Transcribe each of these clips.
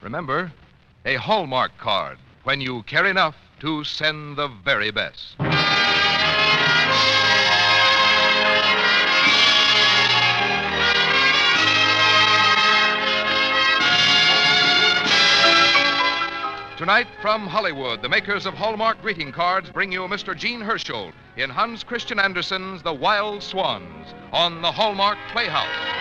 Remember, a Hallmark card when you care enough to send the very best. Tonight, from Hollywood, the makers of Hallmark greeting cards bring you Mr. Jean Hersholt in Hans Christian Andersen's The Wild Swans on the Hallmark Playhouse.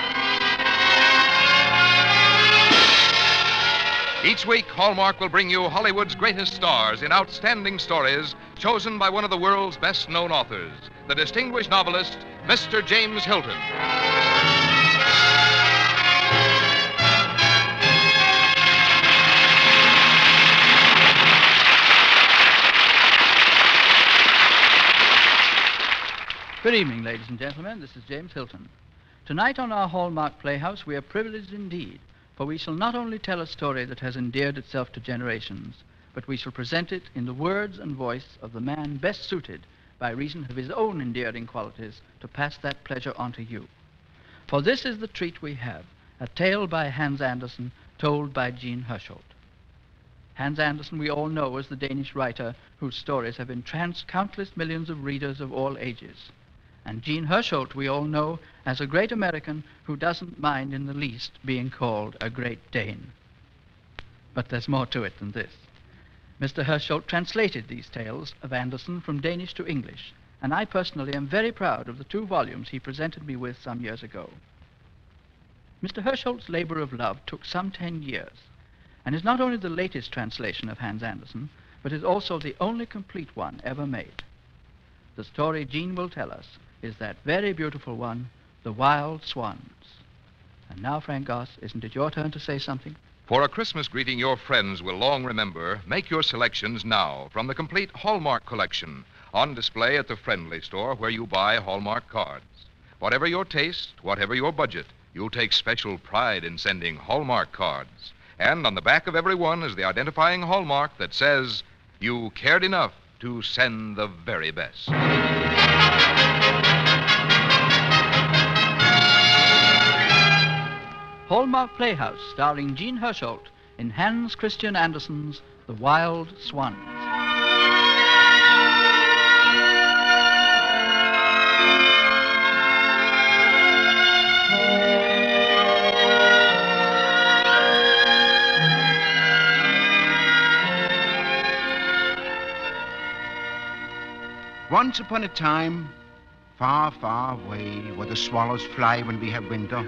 Each week, Hallmark will bring you Hollywood's greatest stars in outstanding stories chosen by one of the world's best known authors, the distinguished novelist, Mr. James Hilton. Good evening, ladies and gentlemen. This is James Hilton. Tonight on our Hallmark Playhouse, we are privileged indeed, for we shall not only tell a story that has endeared itself to generations, but we shall present it in the words and voice of the man best suited, by reason of his own endearing qualities, to pass that pleasure on to you. For this is the treat we have a tale by Hans Andersen, told by Jean Hersholt. Hans Andersen, we all know as the Danish writer whose stories have entranced countless millions of readers of all ages. And Jean Hersholt, we all know as a great American who doesn't mind in the least being called a great Dane. But there's more to it than this. Mr. Hersholt translated these tales of Andersen from Danish to English, and I personally am very proud of the two volumes he presented me with some years ago. Mr. Hersholt's labor of love took some ten years, and is not only the latest translation of Hans Andersen, but is also the only complete one ever made. The story Jean will tell us is that very beautiful one, The Wild Swans. And now, Frank Goss, isn't it your turn to say something? For a Christmas greeting your friends will long remember, make your selections now from the complete Hallmark collection on display at the Friendly Store where you buy Hallmark cards. Whatever your taste, whatever your budget, you'll take special pride in sending Hallmark cards. And on the back of every one is the identifying hallmark that says, You cared enough to send the very best. Hallmark Playhouse, starring Jean Hersholt in Hans Christian Andersen's The Wild Swans. Once upon a time, far, far away, where the swallows fly when we have winter,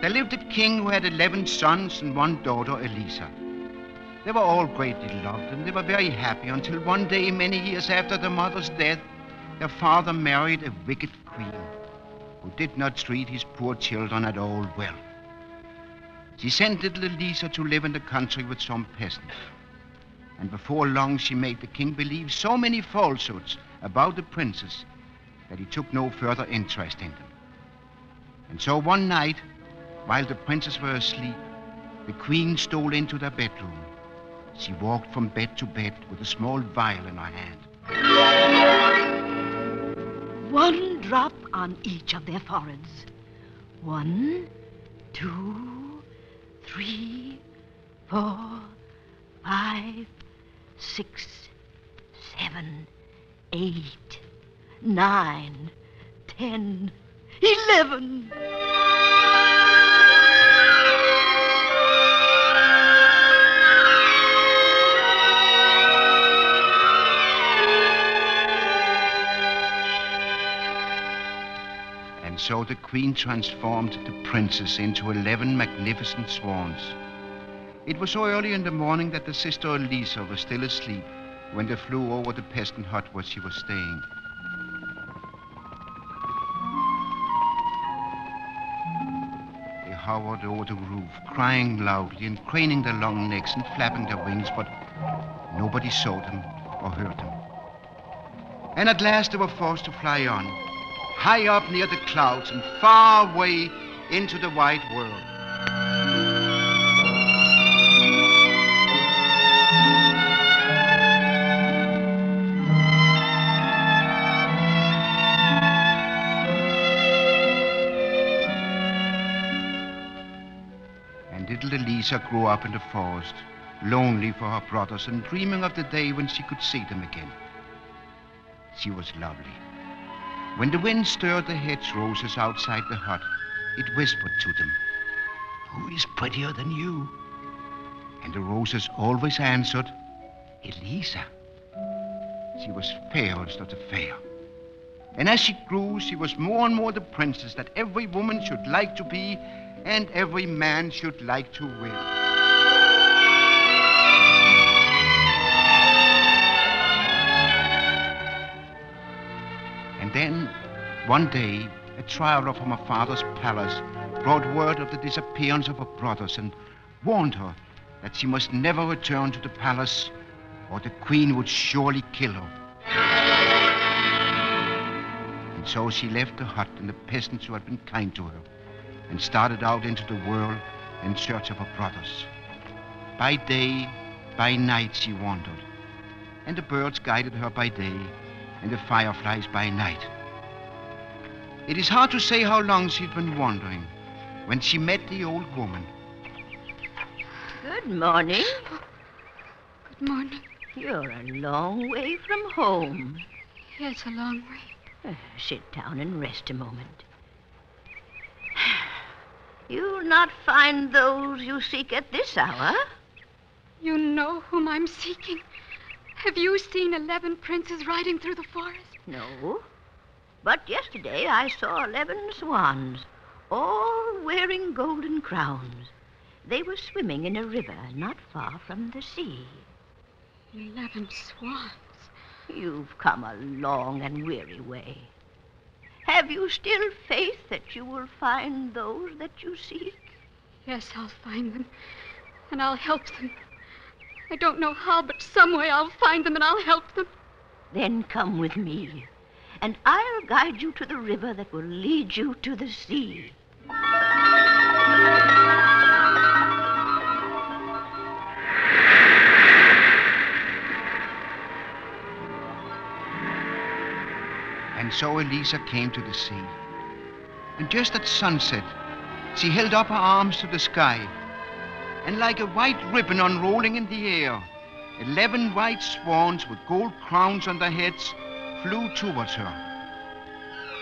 there lived a king who had 11 sons and one daughter, Elisa. They were all greatly loved, and they were very happy until one day, many years after their mother's death, their father married a wicked queen who did not treat his poor children at all well. She sent little Elisa to live in the country with some peasants. And before long, she made the king believe so many falsehoods about the princess that he took no further interest in them. And so one night, while the princes were asleep, the queen stole into their bedroom. She walked from bed to bed with a small vial in her hand. One drop on each of their foreheads. One, two, three, four, five, six, seven, eight, nine, ten, eleven. So the queen transformed the princess into 11 magnificent swans. It was so early in the morning that the sister Elisa was still asleep when they flew over the peasant hut where she was staying. They hovered over the roof, crying loudly and craning their long necks and flapping their wings, but nobody saw them or heard them. And at last they were forced to fly on, high up near the clouds and far away into the wide world. And little Elisa grew up in the forest, lonely for her brothers and dreaming of the day when she could see them again. She was lovely. When the wind stirred the hedge roses outside the hut, it whispered to them, Who is prettier than you? And the roses always answered, Elisa. She was fair instead of fair. And as she grew, she was more and more the princess that every woman should like to be and every man should like to win. One day, a traveler from her father's palace brought word of the disappearance of her brothers and warned her that she must never return to the palace or the queen would surely kill her. And so she left the hut and the peasants who had been kind to her and started out into the world in search of her brothers. By day, by night she wandered, and the birds guided her by day and the fireflies by night. It is hard to say how long she'd been wandering when she met the old woman. Good morning. Good morning. You're a long way from home. Yes, a long way. Uh, sit down and rest a moment. You'll not find those you seek at this hour. You know whom I'm seeking. Have you seen eleven princes riding through the forest? No. But yesterday I saw eleven swans, all wearing golden crowns. They were swimming in a river not far from the sea. Eleven swans. You've come a long and weary way. Have you still faith that you will find those that you seek? Yes, I'll find them. And I'll help them. I don't know how, but some way I'll find them and I'll help them. Then come with me, and I'll guide you to the river that will lead you to the sea. And so Elisa came to the sea. And just at sunset, she held up her arms to the sky. And like a white ribbon unrolling in the air, eleven white swans with gold crowns on their heads flew towards her.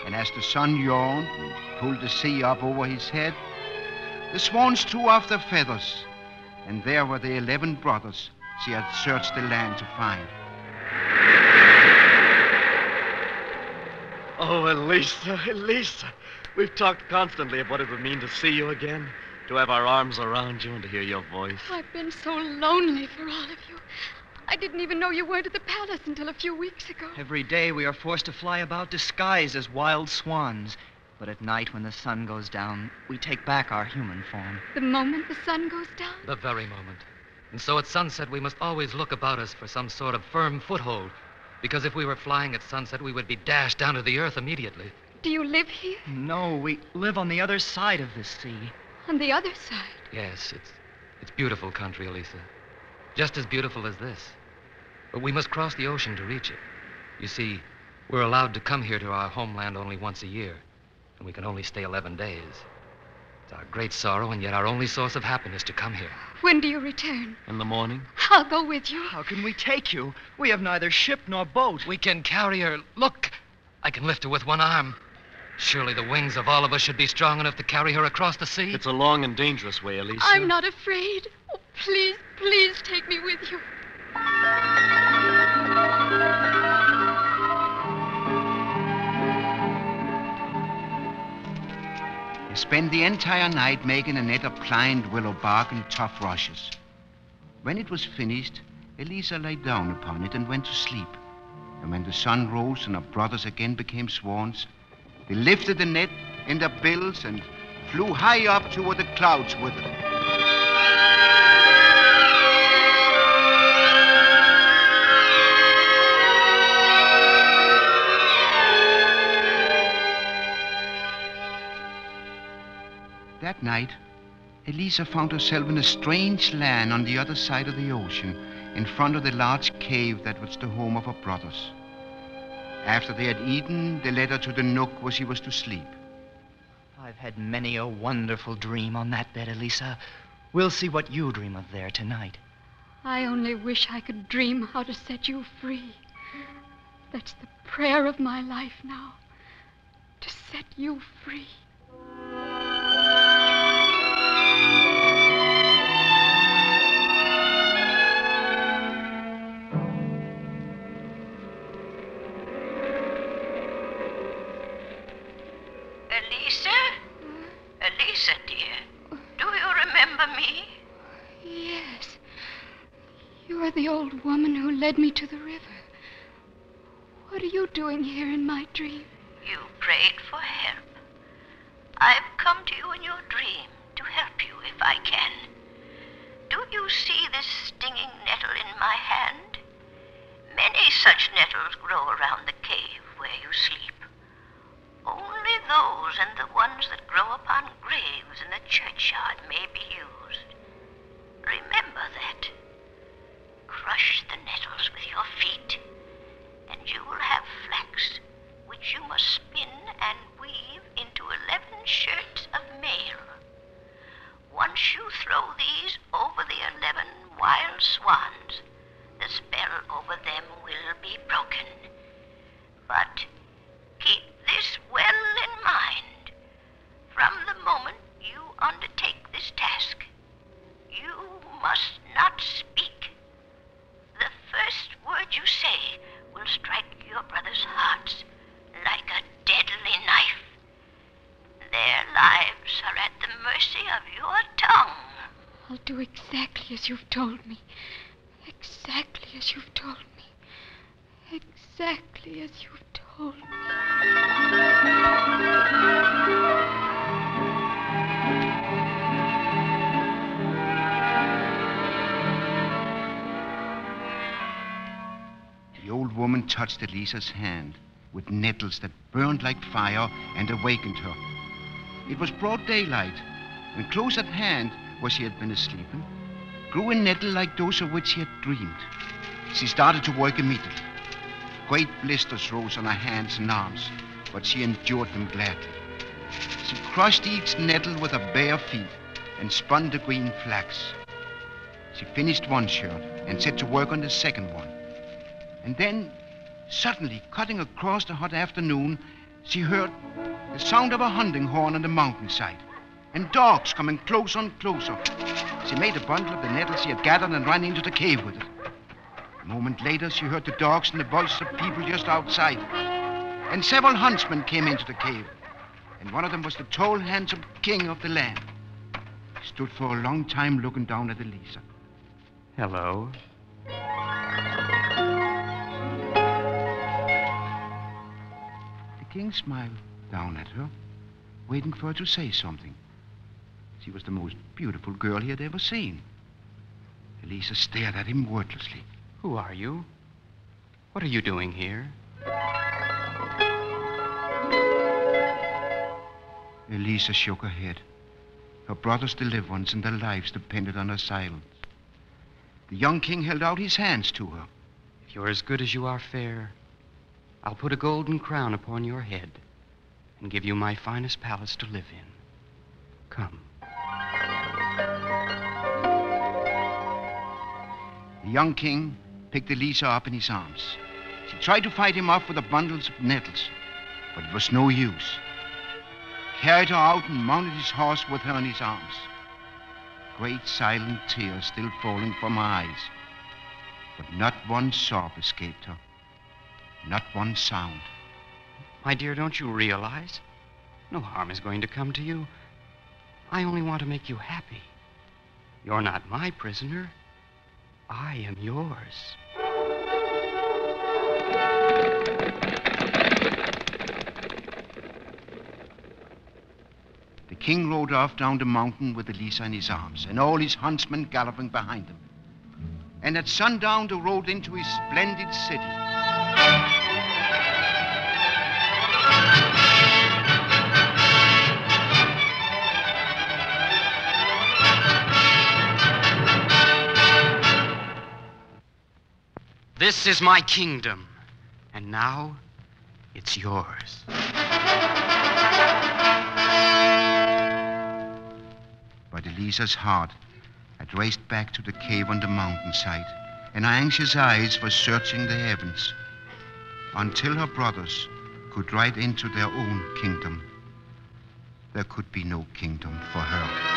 And as the sun yawned and pulled the sea up over his head, the swans threw off their feathers. And there were the eleven brothers she had searched the land to find. Oh, Elisa, Elisa. We've talked constantly of what it would mean to see you again, to have our arms around you and to hear your voice. I've been so lonely for all of you. I didn't even know you weren't at the palace until a few weeks ago. Every day we are forced to fly about disguised as wild swans. But at night, when the sun goes down, we take back our human form. The moment the sun goes down. The very moment. And so at sunset, we must always look about us for some sort of firm foothold. Because if we were flying at sunset, we would be dashed down to the earth immediately. Do you live here? No, we live on the other side of this sea. On the other side. Yes, it's it's beautiful country, Elisa. Just as beautiful as this. But we must cross the ocean to reach it. You see, we're allowed to come here to our homeland only once a year, and we can only stay 11 days. It's our great sorrow and yet our only source of happiness to come here. When do you return? In the morning? I'll go with you. How can we take you? We have neither ship nor boat. We can carry her. Look, I can lift her with one arm. Surely the wings of all of us should be strong enough to carry her across the sea. It's a long and dangerous way, Elisa. I'm not afraid. Please, please take me with you. They spent the entire night making a net of pliant willow bark and tough rushes. When it was finished, Elisa lay down upon it and went to sleep. And when the sun rose and her brothers again became swans, they lifted the net in their bills and flew high up toward the clouds with it. That night, Elisa found herself in a strange land on the other side of the ocean, in front of the large cave that was the home of her brothers. After they had eaten, they led her to the nook where she was to sleep. I've had many a wonderful dream on that bed, Elisa. We'll see what you dream of there tonight. I only wish I could dream how to set you free. That's the prayer of my life now. To set you free. Led me to the river. What are you doing here in my dream? You prayed for help. I've come to you in your dream to help you if I can. Do you see this stinging nettle in my hand? Many such nettles grow around the cave where you sleep. Only those and the ones that grow upon graves in the churchyard may be used. Remember that. Crush the nettles woman touched Elisa's hand with nettles that burned like fire and awakened her. It was broad daylight, and close at hand, where she had been asleep, grew a nettle like those of which she had dreamed. She started to work immediately. Great blisters rose on her hands and arms, but she endured them gladly. She crushed each nettle with her bare feet and spun the green flax. She finished one shirt and set to work on the second one. And then, suddenly, cutting across the hot afternoon, she heard the sound of a hunting horn on the mountainside, and dogs coming closer and closer. She made a bundle of the nettles she had gathered and ran into the cave with it. A moment later, she heard the dogs and the voices of people just outside. And several huntsmen came into the cave. And one of them was the tall, handsome king of the land. He stood for a long time looking down at Elisa. Hello. King smiled down at her, waiting for her to say something. She was the most beautiful girl he had ever seen. Elisa stared at him wordlessly. Who are you? What are you doing here? Elisa shook her head. Her brother's deliverance and their lives depended on her silence. The young king held out his hands to her. If you're as good as you are fair, I'll put a golden crown upon your head and give you my finest palace to live in. Come. The young king picked Elisa up in his arms. She tried to fight him off with the bundles of nettles, but it was no use. He Carried her out and mounted his horse with her in his arms. Great silent tears still falling from her eyes. But not one sob escaped her. Not one sound. My dear, don't you realize? No harm is going to come to you. I only want to make you happy. You're not my prisoner. I am yours. The king rode off down the mountain with Elisa in his arms, and all his huntsmen galloping behind him. And at sundown, they rode into his splendid city. This is my kingdom, and now it's yours. But Elisa's heart had raced back to the cave on the mountainside, and her anxious eyes were searching the heavens until her brothers could ride into their own kingdom. There could be no kingdom for her.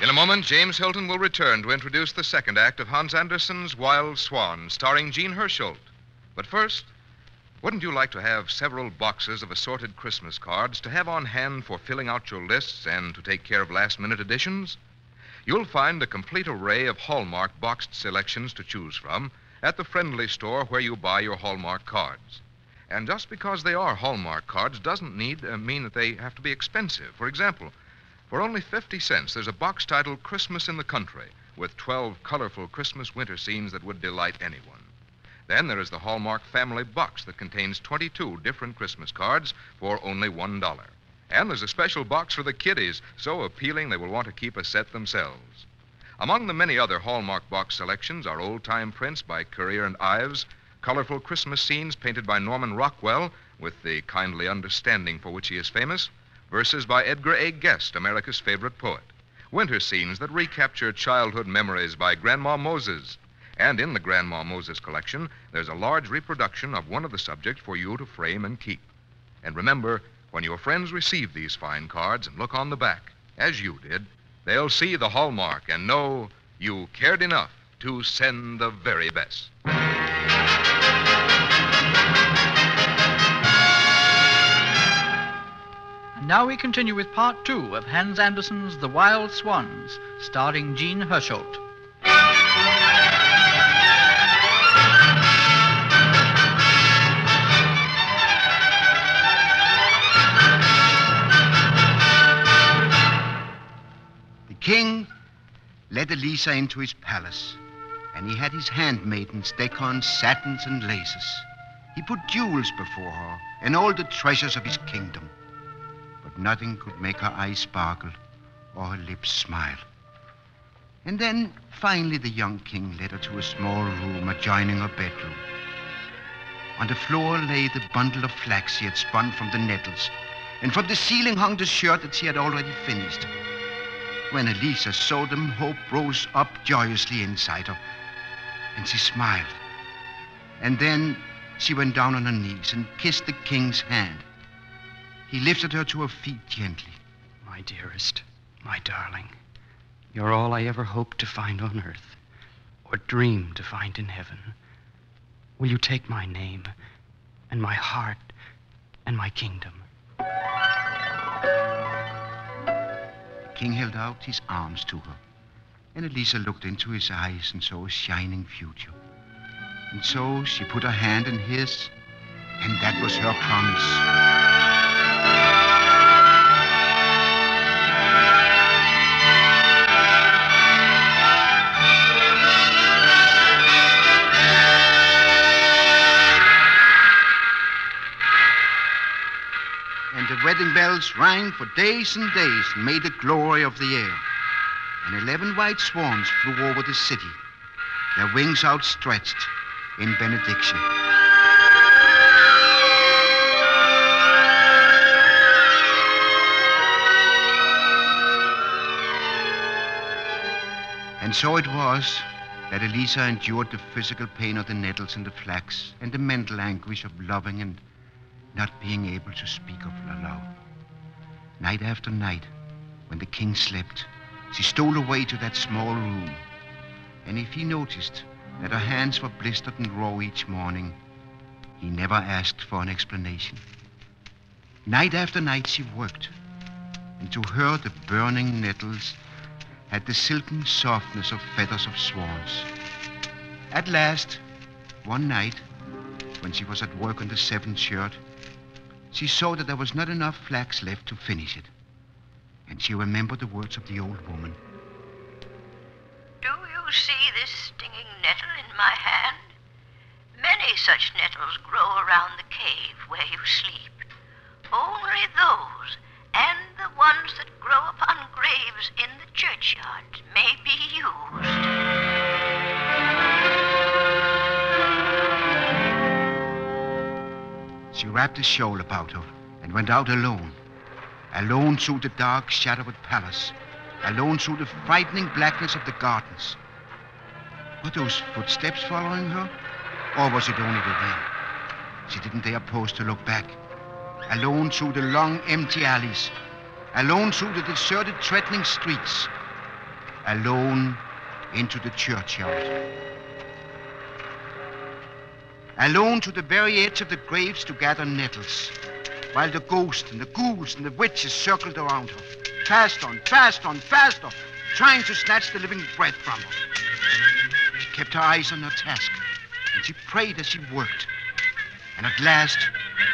In a moment, James Hilton will return to introduce the second act of Hans Andersen's Wild Swan, starring Jean Hersholt. But first, wouldn't you like to have several boxes of assorted Christmas cards to have on hand for filling out your lists and to take care of last minute additions? You'll find a complete array of Hallmark boxed selections to choose from at the friendly store where you buy your Hallmark cards. And just because they are Hallmark cards doesn't need uh, mean that they have to be expensive. For example, for only 50 cents, there's a box titled Christmas in the Country with 12 colorful Christmas winter scenes that would delight anyone. Then there is the Hallmark Family Box that contains 22 different Christmas cards for only $1. And there's a special box for the kiddies, so appealing they will want to keep a set themselves. Among the many other Hallmark box selections are old time prints by Currier and Ives, colorful Christmas scenes painted by Norman Rockwell, with the kindly understanding for which he is famous, verses by Edgar A. Guest, America's favorite poet, winter scenes that recapture childhood memories by Grandma Moses. And in the Grandma Moses collection, there's a large reproduction of one of the subjects for you to frame and keep. And remember, when your friends receive these fine cards and look on the back, as you did, they'll see the hallmark and know you cared enough to send the very best. Now we continue with part two of Hans Andersen's The Wild Swans, starring Jean Hersholt. The king led Elisa into his palace, and he had his handmaidens deck on satins and laces. He put jewels before her and all the treasures of his kingdom. Nothing could make her eyes sparkle or her lips smile. And then, finally, the young king led her to a small room adjoining her bedroom. On the floor lay the bundle of flax she had spun from the nettles, and from the ceiling hung the shirt that she had already finished. When Elisa saw them, hope rose up joyously inside her, and she smiled. And then she went down on her knees and kissed the king's hand. He lifted her to her feet gently. My dearest, my darling, you're all I ever hoped to find on earth or dreamed to find in heaven. Will you take my name and my heart and my kingdom? The king held out his arms to her, and Elisa looked into his eyes and saw a shining future. And so she put her hand in his, and that was her promise. The wedding bells rang for days and days and made the glory of the air. And eleven white swans flew over the city, their wings outstretched in benediction. And so it was that Elisa endured the physical pain of the nettles and the flax and the mental anguish of loving and not being able to speak of aloud. Night after night, when the king slept, she stole away to that small room. And if he noticed that her hands were blistered and raw each morning, he never asked for an explanation. Night after night she worked, and to her the burning nettles had the silken softness of feathers of swans. At last, one night, when she was at work on the seventh shirt, she saw that there was not enough flax left to finish it. And she remembered the words of the old woman. Do you see this stinging nettle in my hand? Many such nettles grow around the cave where you sleep. Only those, and the ones that grow upon graves in the churchyard, may be used. She wrapped a shawl about her and went out alone. Alone through the dark, shadowed palace. Alone through the frightening blackness of the gardens. Were those footsteps following her? Or was it only the wind? She didn't dare pause to look back. Alone through the long, empty alleys. Alone through the deserted, threatening streets. Alone into the churchyard. Alone to the very edge of the graves to gather nettles, while the ghosts and the ghouls and the witches circled around her. Fast on, fast on, fast on, trying to snatch the living breath from her. She kept her eyes on her task, and she prayed as she worked. And at last,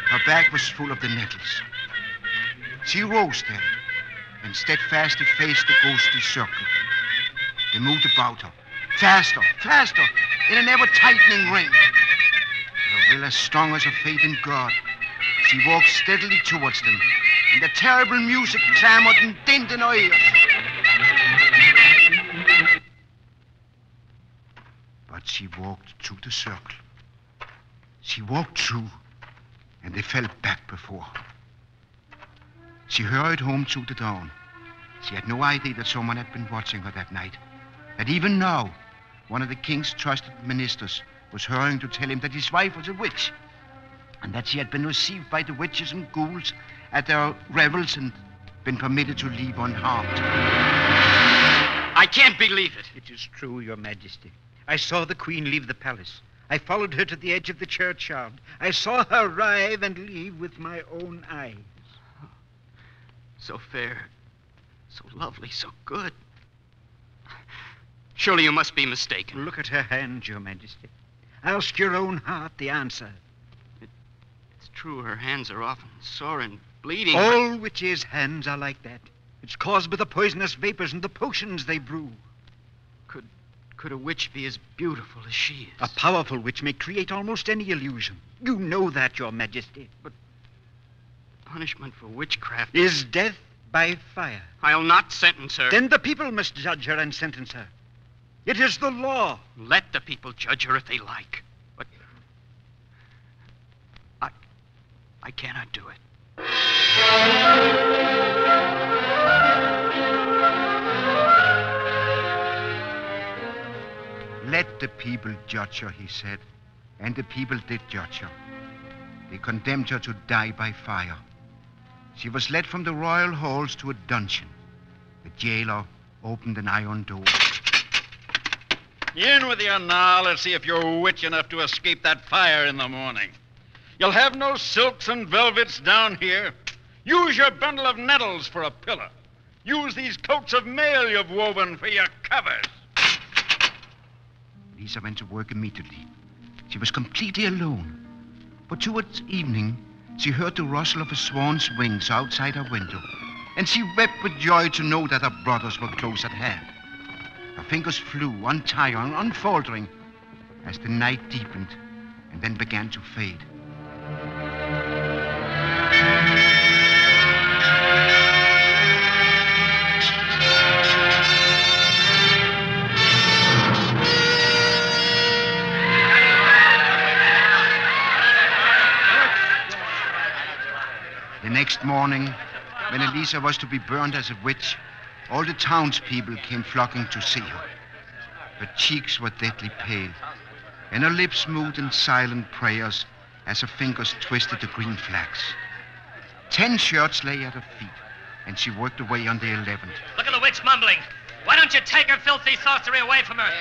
her bag was full of the nettles. She rose then, and steadfastly faced the ghostly circle. They moved about her, faster, faster, in an ever tightening ring. Will as strong as her faith in God. She walked steadily towards them, and the terrible music clamored and dinned in her ears. But she walked through the circle. She walked through, and they fell back before her. She hurried home through the dawn. She had no idea that someone had been watching her that night. That even now, one of the king's trusted ministers was hurrying to tell him that his wife was a witch, and that she had been received by the witches and ghouls at their revels and been permitted to leave unharmed. I can't believe it. It is true, Your Majesty. I saw the Queen leave the palace. I followed her to the edge of the churchyard. I saw her arrive and leave with my own eyes. So fair, so lovely, so good. Surely you must be mistaken. Look at her hand, Your Majesty. Ask your own heart the answer. It's true, her hands are often sore and bleeding. All witches' hands are like that. It's caused by the poisonous vapors and the potions they brew. Could could a witch be as beautiful as she is? A powerful witch may create almost any illusion. You know that, Your Majesty. But punishment for witchcraft Is death by fire. I'll not sentence her. Then the people must judge her and sentence her. It is the law. Let the people judge her if they like. But I I cannot do it. Let the people judge her, he said. And the people did judge her. They condemned her to die by fire. She was led from the royal halls to a dungeon. The jailer opened an iron door. In with you now. Let's see if you're witch enough to escape that fire in the morning. You'll have no silks and velvets down here. Use your bundle of nettles for a pillow. Use these coats of mail you've woven for your covers. Lisa went to work immediately. She was completely alone. But towards evening, she heard the rustle of a swan's wings outside her window, and she wept with joy to know that her brothers were close at hand. Fingers flew, untiring, unfaltering, as the night deepened and then began to fade. The next morning, when Elisa was to be burned as a witch, all the townspeople came flocking to see her. Her cheeks were deadly pale, and her lips moved in silent prayers as her fingers twisted the green flags. Ten shirts lay at her feet, and she worked away on the eleventh. Look at the witch mumbling. Why don't you take her filthy sorcery away from her?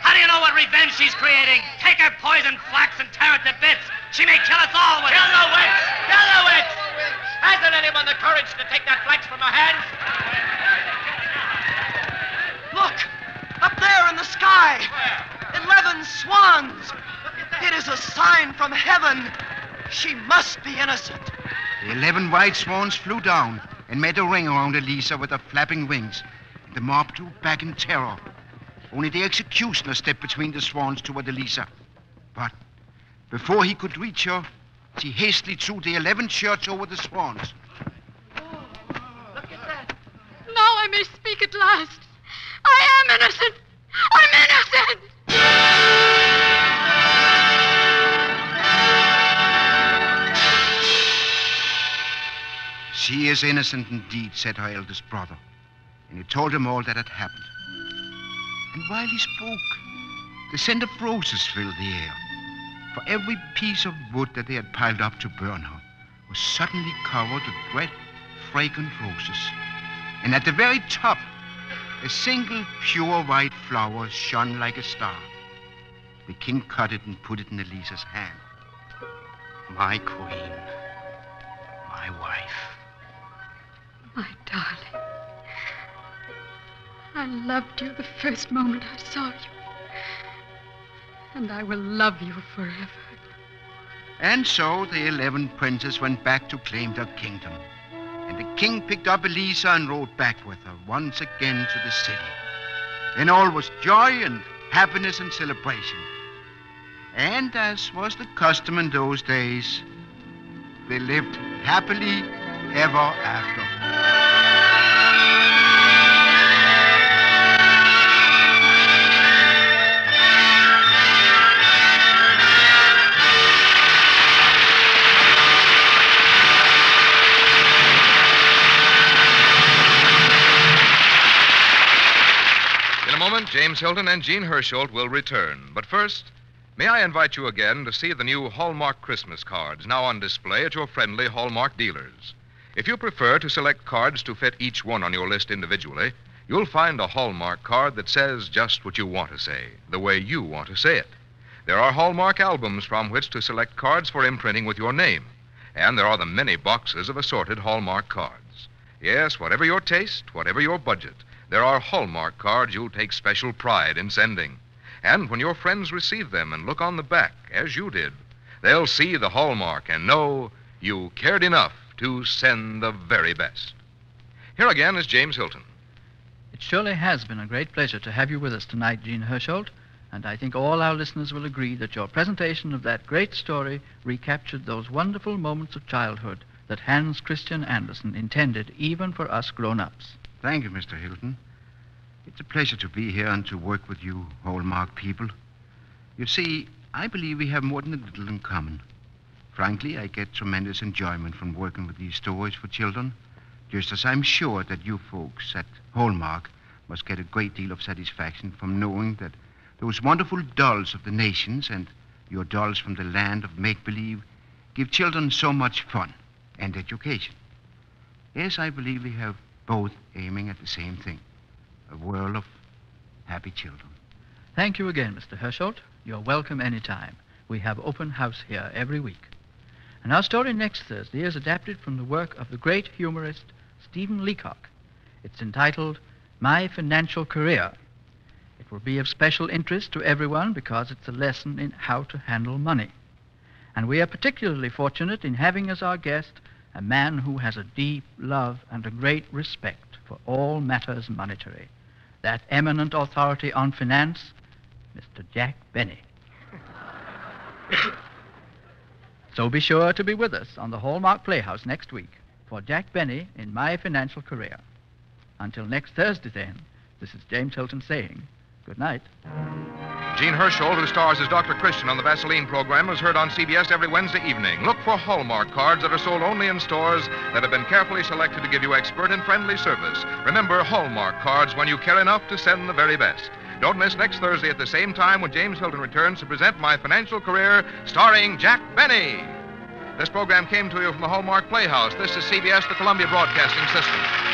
How do you know what revenge she's creating? Take her poison flax and tear it to bits. She may kill us all with Kill it. the witch! Kill the witch! Hasn't anyone the courage to take that flax from her hands? Look! Up there in the sky! Eleven swans! It is a sign from heaven. She must be innocent. The eleven white swans flew down and made a ring around Elisa with their flapping wings. The mob drew back in terror. Only the executioner stepped between the swans toward Elisa. But Before he could reach her, she hastily threw the 11 shirts over the swans. Oh, look at that. Now I may speak at last. I am innocent. I'm innocent. She is innocent indeed, said her eldest brother. And he told him all that had happened. And while he spoke, the scent of roses filled the air. For every piece of wood that they had piled up to burn her was suddenly covered with red, fragrant roses. And at the very top, a single pure white flower shone like a star. The king cut it and put it in Elisa's hand. My queen, my wife. My darling. I loved you the first moment I saw you. And I will love you forever. And so the eleven princes went back to claim their kingdom. And the king picked up Elisa and rode back with her once again to the city. And all was joy and happiness and celebration. And as was the custom in those days, they lived happily ever after. Moment, James Hilton and Jean Hersholt will return. But first, may I invite you again to see the new Hallmark Christmas cards now on display at your friendly Hallmark dealers. If you prefer to select cards to fit each one on your list individually, you'll find a Hallmark card that says just what you want to say, the way you want to say it. There are Hallmark albums from which to select cards for imprinting with your name. And there are the many boxes of assorted Hallmark cards. Yes, whatever your taste, whatever your budget, there are Hallmark cards you'll take special pride in sending. And when your friends receive them and look on the back, as you did, they'll see the Hallmark and know you cared enough to send the very best. Here again is James Hilton. It surely has been a great pleasure to have you with us tonight, Jean Hersholt, and I think all our listeners will agree that your presentation of that great story recaptured those wonderful moments of childhood that Hans Christian Andersen intended even for us grown ups. Thank you, Mr. Hilton. It's a pleasure to be here and to work with you, Hallmark people. You see, I believe we have more than a little in common. Frankly, I get tremendous enjoyment from working with these stories for children, just as I'm sure that you folks at Hallmark must get a great deal of satisfaction from knowing that those wonderful dolls of the nations and your dolls from the land of make believe give children so much fun and education. Yes, I believe we have both aiming at the same thing a world of happy children. Thank you again, Mr. Hersholt. You're welcome any time. We have open house here every week. And our story next Thursday is adapted from the work of the great humorist Stephen Leacock. It's entitled My Financial Career. It will be of special interest to everyone because it's a lesson in how to handle money. And we are particularly fortunate in having as our guest a man who has a deep love and a great respect for all matters monetary. That eminent authority on finance, Mr. Jack Benny. so be sure to be with us on the Hallmark Playhouse next week for Jack Benny in My Financial Career. Until next Thursday, then, this is James Hilton saying good night. Jean Hersholt, who stars as Dr. Christian on the Vaseline program, is heard on CBS every Wednesday evening. Look for Hallmark cards that are sold only in stores that have been carefully selected to give you expert and friendly service. Remember Hallmark cards when you care enough to send the very best. Don't miss next Thursday at the same time when James Hilton returns to present My Financial Career, starring Jack Benny. This program came to you from the Hallmark Playhouse. This is CBS, the Columbia Broadcasting System.